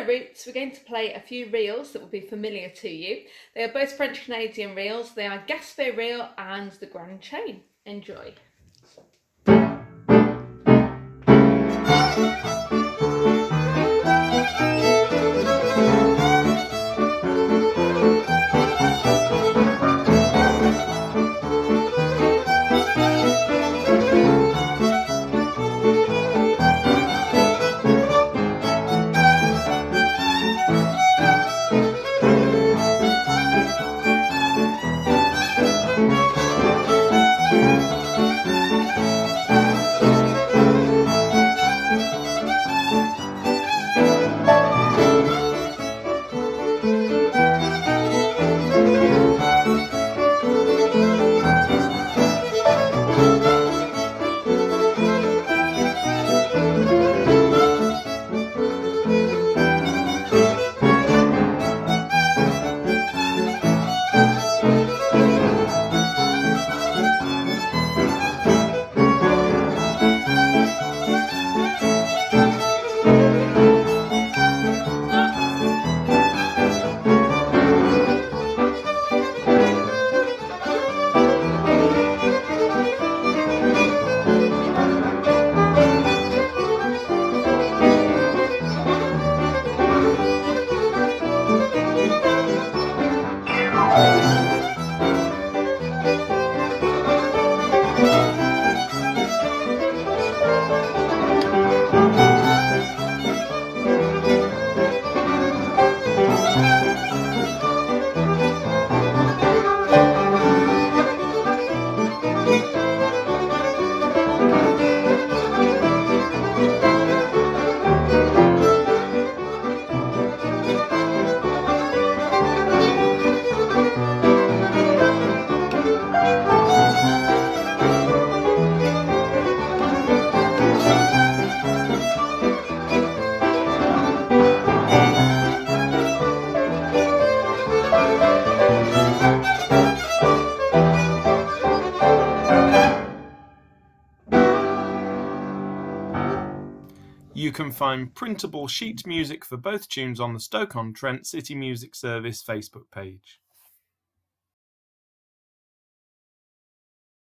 Hello Rootz, we're going to play a few reels that will be familiar to you. They are both French Canadian reels. They are Gaspé Reel and the Grand Chain. Enjoy. You can find printable sheet music for both tunes on the Stoke-on-Trent City Music Service Facebook page.